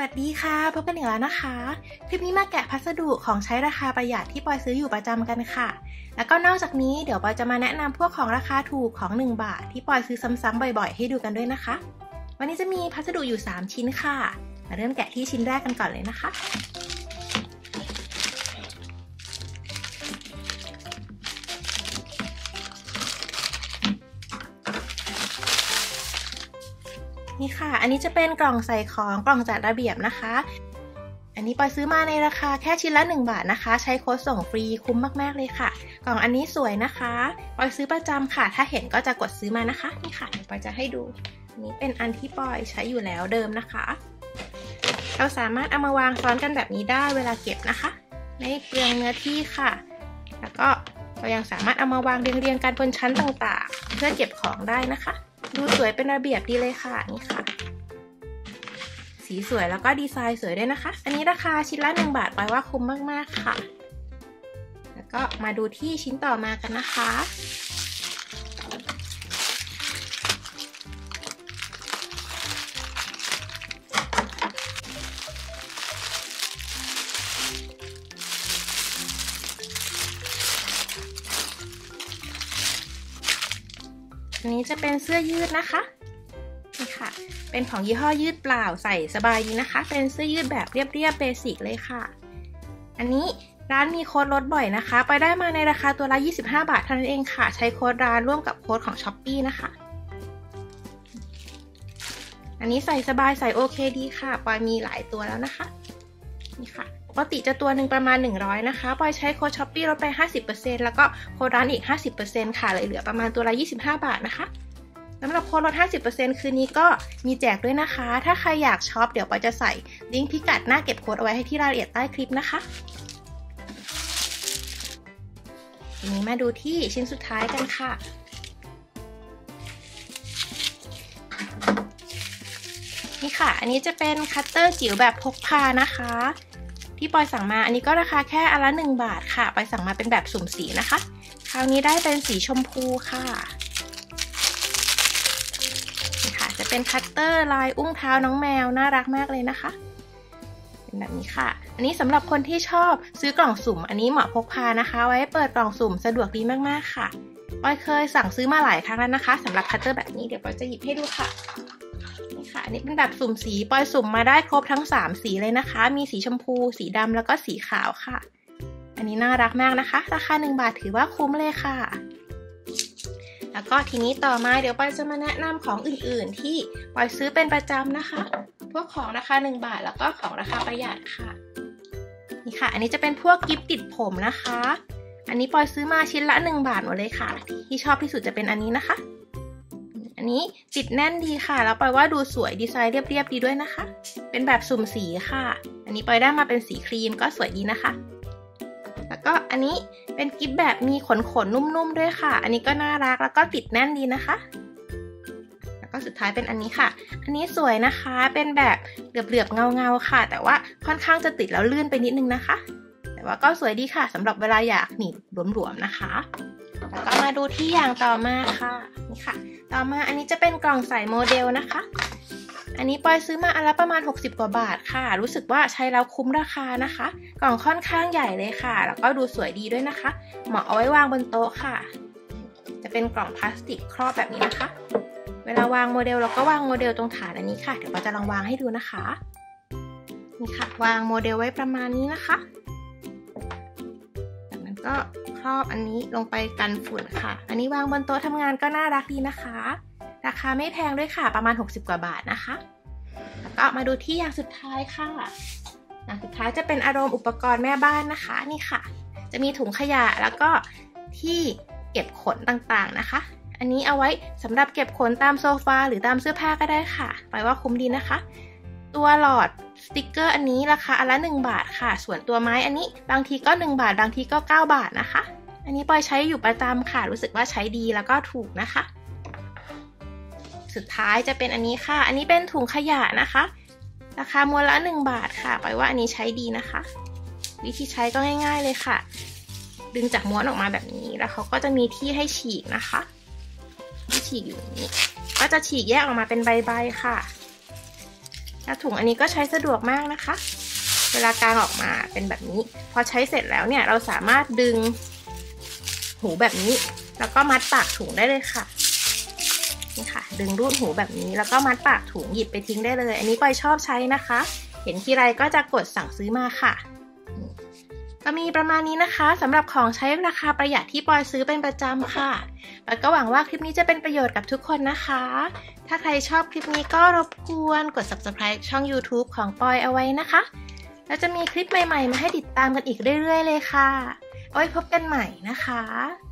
วัสดีค่ะ พบกันอีกแล้วนะคะ คลิปนี้มาแกะพัสดุของใช้ราคาประหยัดที่ปอยซื้ออยู่ประจำกันค่ะ แล้วก็นอกจากนี้เดี๋ยวปอยจะมาแนะนำพวกของราคาถูกของ 1 บาท ที่ปอยซื้อซ้ำๆบ่อยๆ ให้ดูกันด้วยนะคะ วันนี้จะมีพัสดุอยู่ 3 ชิ้นค่ะ มาเริ่มแกะที่ชิ้นแรกกันก่อนเลยนะคะ นี่ค่ะ อันนี้จะเป็นกล่องใส่ของกล่องจัดระเบียบนะคะ อันนี้ปอยซื้อมาในราคาแค่ชิ้นละ 1 บาทนะคะ ใช้โค้ดส่งฟรีคุ้มมากๆเลยค่ะ กล่องอันนี้สวยนะคะปอยซื้อประจำค่ะ ถ้าเห็นก็จะกดซื้อมานะคะนี่ค่ะปอยจะให้ดูอันนี้เป็นอันที่ปอยใช้อยู่แล้วเดิมนะคะ เราสามารถเอามาวางซ้อนกันแบบนี้ได้เวลาเก็บนะคะ ไม่เปลืองเนื้อที่ค่ะ แล้วก็เรายังสามารถเอามาวางเรียงๆกันบนชั้นต่างๆ เพื่อเก็บของได้นะคะ ดูสวยเป็นระเบียบดีเลยค่ะนี่ค่ะ สีสวยแล้วก็ดีไซน์สวยด้วยนะคะ อันนี้ราคาชิ้นละ1บาทไปว่าคุ้มมากๆค่ะ แล้วก็มาดูที่ชิ้นต่อมากันนะคะ อันนี้จะเป็นเสื้อยืดนะคะนี่ค่ะ เป็นของยี่ห้อยืดเปล่าใส่สบายดีนะคะ เป็นเสื้อยืดแบบเรียบๆ basic เลยค่ะ อันนี้ร้านมีโค้ดลดบ่อยนะคะ ไปได้มาในราคาตัวละ 25 บาทเท่านั้นเองค่ะ ใช้โค้ดร้านร่วมกับโค้ดของ Shopee นะคะ อันนี้ใส่สบายใส่โอเคดีค่ะปอยมีหลายตัวแล้วนะคะ นี่ค่ะ ปกติจะตัวหนึ่งประมาณ 100 นะคะปอยใช้โค้ด Shopee ลดไป 50%แล้วก็โค้ดร้านอีก 50%ค่ะเลยเหลือประมาณตัวละ 25 บาทนะคะสำหรับโค้ดลด 50%คืนนี้ก็มีแจกด้วยนะคะ ถ้าใครอยากช็อปเดี๋ยวปอยจะใส่ลิงก์พิกัดหน้าเก็บโค้ดเอาไว้ให้ที่รายละเอียดใต้คลิปนะคะทีนี้มาดูที่ชิ้นสุดท้ายกันค่ะ นี่ค่ะ อันนี้จะเป็นคัตเตอร์จิ๋วแบบพกพานะคะ ที่ปอยสั่งมาอันนี้ก็ราคาแค่อันละ1บาทค่ะปอยสั่งมาเป็นแบบสุ่มสีนะคะ คราวนี้ได้เป็นสีชมพูค่ะนี่ค่ะ จะเป็นคัตเตอร์ลายอุ้งเท้าน้องแมวน่ารักมากเลยนะคะเป็นแบบนี้ค่ะ อันนี้สำหรับคนที่ชอบซื้อกล่องสุ่ม อันนี้เหมาะพกพานะคะ ไว้เปิดกล่องสุ่มสะดวกดีมากๆค่ะปอยเคยสั่งซื้อมาหลายครั้งแล้วนะคะสำหรับคัตเตอร์แบบนี้เดี๋ยวปอยจะหยิบให้ดูค่ะ ค่ะอันนี้เป็นแบบสุ่มสีปอยสุ่มมาได้ครบทั้ง 3 สีเลยนะคะ มีสีชมพู สีดำแล้วก็สีขาวค่ะ อันนี้น่ารักมากนะคะ ราคา 1 บาทถือว่าคุ้มเลยค่ะ แล้วก็ทีนี้ต่อมาเดี๋ยวปอยจะมาแนะนำของอื่นๆ ที่ปอยซื้อเป็นประจำนะคะ พวกของราคา 1 บาทแล้วก็ของราคาประหยัดค่ะ นี่ค่ะ อันนี้จะเป็นพวกกิฟต์ติดผมนะคะ อันนี้ปอยซื้อมาชิ้นละ 1 บาทหมดเลยค่ะ ที่ชอบที่สุดจะเป็นอันนี้นะคะ อันนี้ติดแน่นดีค่ะ แล้วปอยว่าดูสวยดีไซน์เรียบๆดีด้วยนะคะ เป็นแบบสุ่มสีค่ะ อันนี้ปอยได้มาเป็นสีครีมก็สวยดีนะคะ แล้วก็อันนี้เป็นกิฟแบบมีขนขนนุ่มๆด้วยค่ะ อันนี้ก็น่ารักแล้วก็ติดแน่นดีนะคะแล้วก็สุดท้ายเป็นอันนี้ค่ะ อันนี้สวยนะคะ เป็นแบบเหลือบๆเงาๆค่ะ แต่ว่าค่อนข้างจะติดแล้วลื่นไปนิดนึงนะคะ แต่ว่าก็สวยดีค่ะสำหรับเวลาอยากหนีบหลวมๆนะคะ แล้วก็มาดูที่อย่างต่อมาค่ะ นี่ค่ะ ต่อมาอันนี้จะเป็นกล่องใส่โมเดลนะคะ อันนี้ปอยซื้อมาอันละประมาณ 60 กว่าบาทค่ะ รู้สึกว่าใช้แล้วคุ้มราคานะคะ กล่องค่อนข้างใหญ่เลยค่ะ แล้วก็ดูสวยดีด้วยนะคะ เหมาะเอาไว้วางบนโต๊ะค่ะ จะเป็นกล่องพลาสติกครอบแบบนี้นะคะ เวลาวางโมเดลเราก็วางโมเดลตรงฐานอันนี้ค่ะ เดี๋ยวปอยจะลองวางให้ดูนะคะ นี่ค่ะ วางโมเดลไว้ประมาณนี้นะคะ จากนั้นก็ ครอบอันนี้ลงไปกันฝุ่นค่ะ อันนี้วางบนโต๊ะทำงานก็น่ารักดีนะคะ ราคาไม่แพงด้วยค่ะ ประมาณ 60 กว่าบาทนะคะ แล้วก็มาดูที่อย่างสุดท้ายค่ะ อย่างสุดท้ายจะเป็นอารมณ์อุปกรณ์แม่บ้านนะคะนี่ค่ะ จะมีถุงขยะแล้วก็ที่เก็บขนต่างๆนะคะ อันนี้เอาไว้สำหรับเก็บขนตามโซฟาหรือตามเสื้อผ้าก็ได้ค่ะปอยว่าคุ้มดีนะคะ ตัวหลอดสติกเกอร์อันนี้ราคาอันละ 1 บาทค่ะ ส่วนตัวไม้อันนี้บางทีก็ 1 บาท บางทีก็ 9 บาทนะคะ อันนี้ปอยใช้อยู่ประจำค่ะ รู้สึกว่าใช้ดีแล้วก็ถูกนะคะ สุดท้ายจะเป็นอันนี้ค่ะ อันนี้เป็นถุงขยะนะคะ ราคามวลละ 1 บาทค่ะปอยว่าอันนี้ใช้ดีนะคะ วิธีใช้ก็ง่าย ๆเลยค่ะ ดึงจากม้วนออกมาแบบนี้แล้วเขาก็จะมีที่ให้ฉีกนะคะที่ฉีกอยู่นี้ก็จะฉีกแยกออกมาเป็นใบๆค่ะ แล้วถุงอันนี้ก็ใช้สะดวกมากนะคะ เวลากางออกมาเป็นแบบนี้ พอใช้เสร็จแล้วเนี่ยเราสามารถดึงหูแบบนี้ แล้วก็มัดปากถุงได้เลยค่ะนี่ค่ะ ดึงรูดหูแบบนี้ แล้วก็มัดปากถุงหยิบไปทิ้งได้เลย อันนี้ปอยชอบใช้นะคะ เห็นทีไรก็จะกดสั่งซื้อมาค่ะ ก็มีประมาณนี้นะคะสำหรับของใช้ราคาประหยัดที่ปอยซื้อเป็นประจำค่ะปอยก็หวังว่าคลิปนี้จะเป็นประโยชน์กับทุกคนนะคะ ถ้าใครชอบคลิปนี้ก็รบกวนกด subscribe ช่อง YouTube ของปอยเอาไว้นะคะ แล้วจะมีคลิปใหม่ๆ มาให้ติดตามกันอีกเรื่อย ๆ เลยค่ะไว้พบกันใหม่นะคะ